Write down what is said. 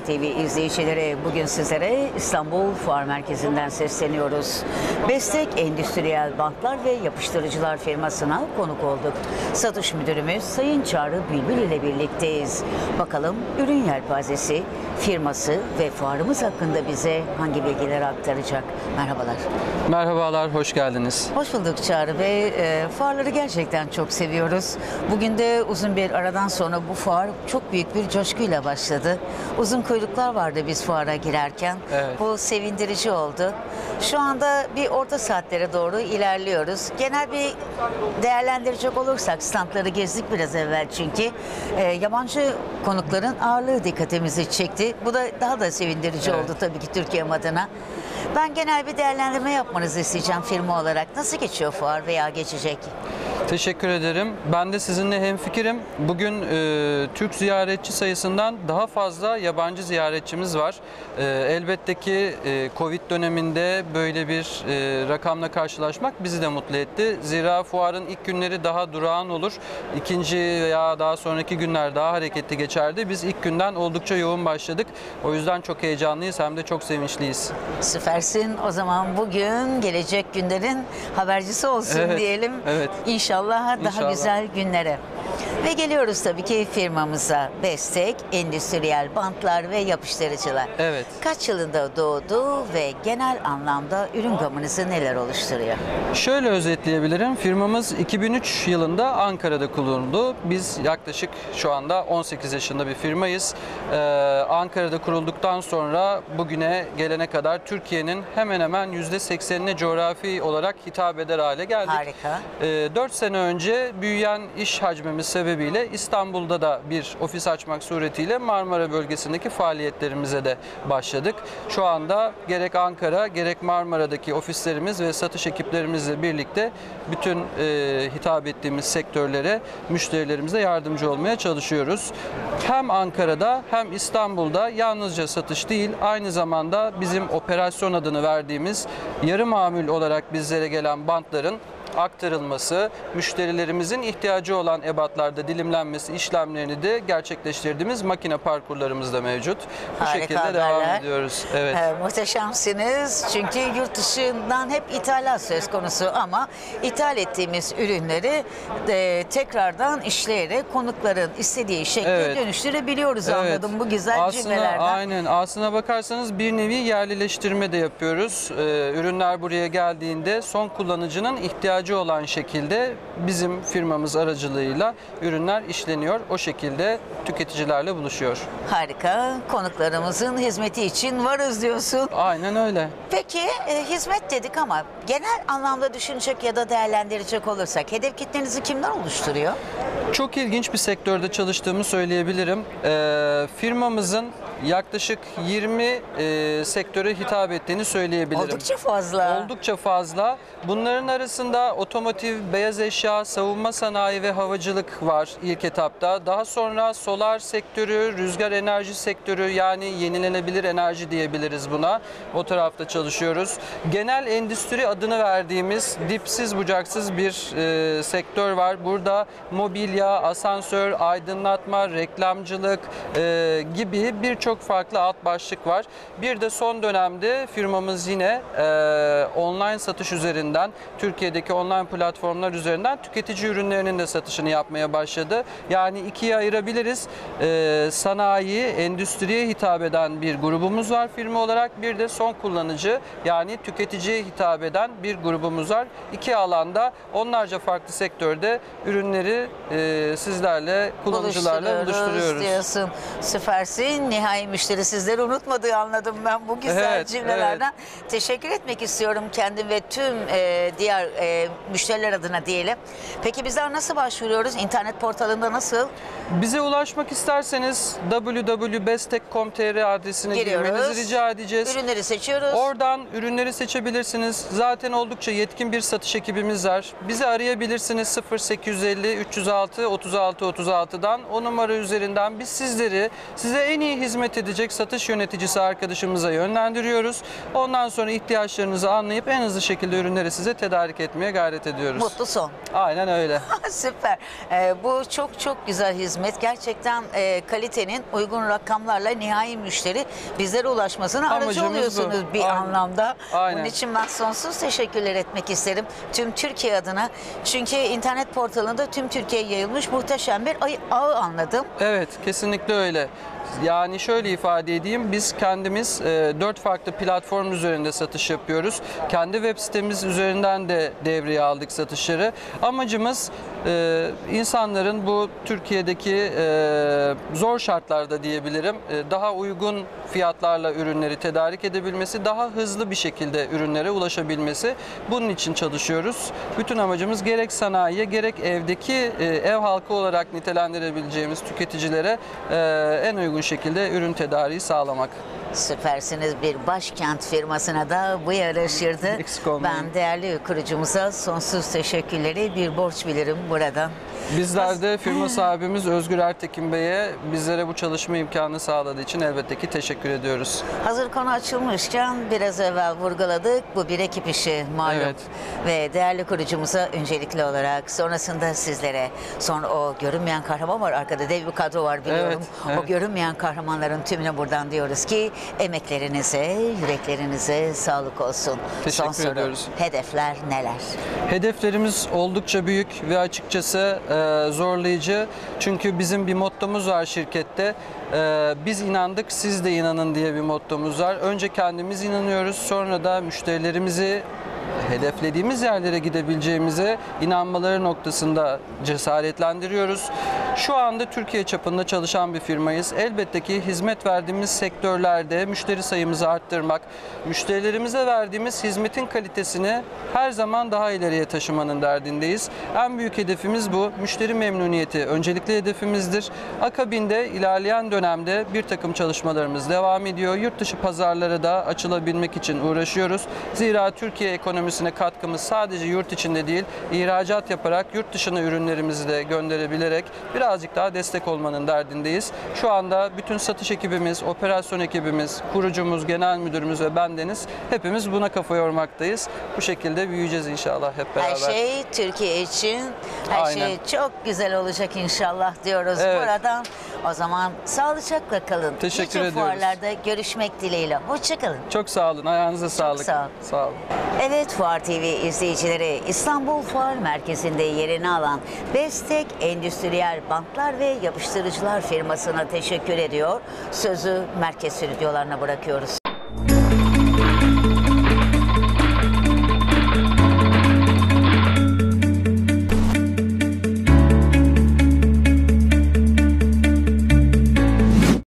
Fuar TV izleyicileri bugün sizlere İstanbul Fuar Merkezi'nden sesleniyoruz. Bestek Endüstriyel Bantlar ve Yapıştırıcılar firmasına konuk olduk. Satış müdürümüz Sayın Çağrı Bülbül ile birlikteyiz. Bakalım ürün yelpazesi, firması ve fuarımız hakkında bize hangi bilgileri aktaracak? Merhabalar. Merhabalar, hoş geldiniz. Hoş bulduk Çağrı Bey. E, fuarları gerçekten çok seviyoruz. Bugün de uzun bir aradan sonra bu fuar çok büyük bir coşkuyla başladı. Uzun kuyruklar vardı biz fuara girerken. Evet. Bu sevindirici oldu. Şu anda bir orta saatlere doğru ilerliyoruz. Genel bir değerlendirecek olursak standları gezdik biraz evvel çünkü. E, yabancı konukların ağırlığı dikkatimizi çekti. Bu da daha da sevindirici Evet. oldu tabii ki Türkiye adına. Ben genel bir değerlendirme yapmanızı isteyeceğim firma olarak. Nasıl geçiyor fuar veya geçecek? Teşekkür ederim. Ben de sizinle hemfikirim. Bugün e, Türk ziyaretçi sayısından daha fazla yabancı ziyaretçimiz var. E, elbette ki e, Covid döneminde böyle bir e, rakamla karşılaşmak bizi de mutlu etti. Zira fuarın ilk günleri daha durağan olur. İkinci veya daha sonraki günler daha hareketli geçerdi. Biz ilk günden oldukça yoğun başladık. O yüzden çok heyecanlıyız hem de çok sevinçliyiz. Süpersin. O zaman bugün gelecek günlerin habercisi olsun Evet, diyelim. evet. İnşallah daha İnşallah. güzel günlere. Ve geliyoruz tabii ki firmamıza. Bestek, endüstriyel bantlar ve yapıştırıcılar. Evet. Kaç yılında doğdu ve genel anlamda ürün gamınızı neler oluşturuyor? Şöyle özetleyebilirim. Firmamız 2003 yılında Ankara'da kuruldu. Biz yaklaşık şu anda 18 yaşında bir firmayız. Ee, Ankara'da kurulduktan sonra bugüne gelene kadar Türkiye'nin hemen hemen %80'ine coğrafi olarak hitap eder hale geldik. Harika. 4 sene önce büyüyen iş hacmimiz sebebiyle İstanbul'da da bir ofis açmak suretiyle Marmara bölgesindeki faaliyetlerimize de başladık. Şu anda gerek Ankara gerek Marmara'daki ofislerimiz ve satış ekiplerimizle birlikte bütün e, hitap ettiğimiz sektörlere müşterilerimize yardımcı olmaya çalışıyoruz. Hem Ankara'da hem İstanbul'da yalnızca satış değil aynı zamanda bizim operasyon adını verdiğimiz yarı mamül olarak bizlere gelen bantların aktarılması, müşterilerimizin ihtiyacı olan ebatlarda dilimlenmesi işlemlerini de gerçekleştirdiğimiz makine parkurlarımız da mevcut. Bu Harika şekilde devam haberler. ediyoruz. Evet. Ee, muhteşemsiniz çünkü yurt dışından hep ithalat söz konusu ama ithal ettiğimiz ürünleri de tekrardan işleyerek konukların istediği şekle Evet. dönüştürebiliyoruz anladım bu güzel Aslında cümlelerden. aynen. Aslına bakarsanız bir nevi yerlileştirme de yapıyoruz. Ee, ürünler buraya geldiğinde son kullanıcının ihtiyacı olan şekilde bizim firmamız aracılığıyla ürünler işleniyor. O şekilde tüketicilerle buluşuyor. Harika konuklarımızın hizmeti için varız diyorsun. Aynen öyle. Peki e, hizmet dedik ama genel anlamda düşünecek ya da değerlendirecek olursak hedef kitlenizi kimler oluşturuyor? Çok ilginç bir sektörde çalıştığımı söyleyebilirim. Ee, firmamızın yaklaşık 20 e, sektöre hitap ettiğini söyleyebilirim. Oldukça fazla. Oldukça fazla. Bunların arasında otomotiv, beyaz eşya, savunma sanayi ve havacılık var ilk etapta. Daha sonra solar sektörü, rüzgar enerji sektörü yani yenilenebilir enerji diyebiliriz buna. O tarafta çalışıyoruz. Genel endüstri adını verdiğimiz dipsiz bucaksız bir e, sektör var. Burada mobilya, asansör, aydınlatma, reklamcılık e, gibi birçok farklı alt başlık var. Bir de son dönemde firmamız yine e, online satış üzerinden, Türkiye'deki online platformlar üzerinden tüketici ürünlerinin de satışını yapmaya başladı. Yani ikiye ayırabiliriz. E, sanayi, endüstriye hitap eden bir grubumuz var firma olarak. Bir de son kullanıcı yani tüketiciye hitap eden bir grubumuz var. İki alanda onlarca farklı sektörde ürünleri e, sizlerle, kullanıcılarla buluşturuyoruz. diyorsun. Süpersin. Nihai müşteri sizleri unutmadığı anladım ben bu güzel Evet, cümlelerden. Teşekkür etmek istiyorum kendim ve tüm e, diğer e, müşteriler adına diyelim. Peki bizler nasıl başvuruyoruz? İnternet portalında nasıl? Bize ulaşmak isterseniz www.bestek.com.tr adresine Giriyoruz. girmenizi rica edeceğiz. Ürünleri seçiyoruz. Oradan ürünleri seçebilirsiniz. Zaten oldukça yetkin bir satış ekibimiz var. Bizi arayabilirsiniz 0850 306 36 36'dan. O numara üzerinden biz sizleri size en iyi hizmet hizmet edecek satış yöneticisi arkadaşımıza yönlendiriyoruz. Ondan sonra ihtiyaçlarınızı anlayıp en hızlı şekilde ürünleri size tedarik etmeye gayret ediyoruz. Mutlu son. Aynen öyle. Süper. Ee, bu çok çok güzel hizmet. Gerçekten e, kalitenin uygun rakamlarla nihai müşteri bizlere ulaşmasına aracı Amacımız oluyorsunuz bu. bir Aynen. anlamda. Aynen. Bunun için ben sonsuz teşekkürler etmek isterim tüm Türkiye adına. Çünkü internet portalında tüm Türkiye'ye yayılmış muhteşem bir ağı anladım. Evet, kesinlikle öyle. Yani şöyle ifade edeyim, biz kendimiz e, dört farklı platform üzerinde satış yapıyoruz. Kendi web sitemiz üzerinden de devreye aldık satışları. Amacımız e, insanların bu Türkiye'deki e, zor şartlarda diyebilirim e, daha uygun fiyatlarla ürünleri tedarik edebilmesi, daha hızlı bir şekilde ürünlere ulaşabilmesi. Bunun için çalışıyoruz. Bütün amacımız gerek sanayiye gerek evdeki e, ev halkı olarak nitelendirebileceğimiz tüketicilere e, en uygun şekilde ürün tedariği sağlamak. Süpersiniz bir başkent firmasına da bu yaraşırdı. Eksik olmayın. Ben değerli kurucumuza sonsuz teşekkürleri bir borç bilirim buradan. Bizler de firma sahibimiz Özgür Ertekin Bey'e bizlere bu çalışma imkanı sağladığı için elbette ki teşekkür ediyoruz. Hazır konu açılmışken biraz evvel vurguladık. Bu bir ekip işi malum. Evet. Ve değerli kurucumuza öncelikli olarak sonrasında sizlere sonra o görünmeyen kahraman var arkada dev bir kadro var biliyorum. Evet, O evet. görünmeyen kahramanların tümüne buradan diyoruz ki emeklerinize, yüreklerinize sağlık olsun. Teşekkür Son soru. ediyoruz. Hedefler neler? Hedeflerimiz oldukça büyük ve açıkçası e, zorlayıcı. Çünkü bizim bir mottomuz var şirkette. E, biz inandık, siz de inanın diye bir mottomuz var. Önce kendimiz inanıyoruz, sonra da müşterilerimizi hedeflediğimiz yerlere gidebileceğimize inanmaları noktasında cesaretlendiriyoruz. Şu anda Türkiye çapında çalışan bir firmayız. Elbette ki hizmet verdiğimiz sektörlerde müşteri sayımızı arttırmak, müşterilerimize verdiğimiz hizmetin kalitesini her zaman daha ileriye taşımanın derdindeyiz. En büyük hedefimiz bu. Müşteri memnuniyeti öncelikli hedefimizdir. Akabinde ilerleyen dönemde bir takım çalışmalarımız devam ediyor. Yurt dışı pazarlara da açılabilmek için uğraşıyoruz. Zira Türkiye ekonomisine katkımız sadece yurt içinde değil, ihracat yaparak yurt dışına ürünlerimizi de gönderebilerek birazcık daha destek olmanın derdindeyiz. Şu anda bütün satış ekibimiz, operasyon ekibimiz, kurucumuz, genel müdürümüz ve bendeniz hepimiz buna kafa yormaktayız. Bu şekilde büyüyeceğiz inşallah hep beraber. Her şey Türkiye için, her Aynen. şey çok güzel olacak inşallah diyoruz Evet. buradan. O zaman sağlıcakla kalın. Teşekkür Nice ediyoruz. fuarlarda görüşmek dileğiyle. Hoşçakalın. Çok sağ olun. Ayağınıza sağlık. sağ ol. Sağ olun. Evet Fuar TV izleyicileri İstanbul Fuar Merkezi'nde yerini alan Bestek Endüstriyel Bantlar ve Yapıştırıcılar firmasına teşekkür ediyor. Sözü merkez stüdyolarına bırakıyoruz.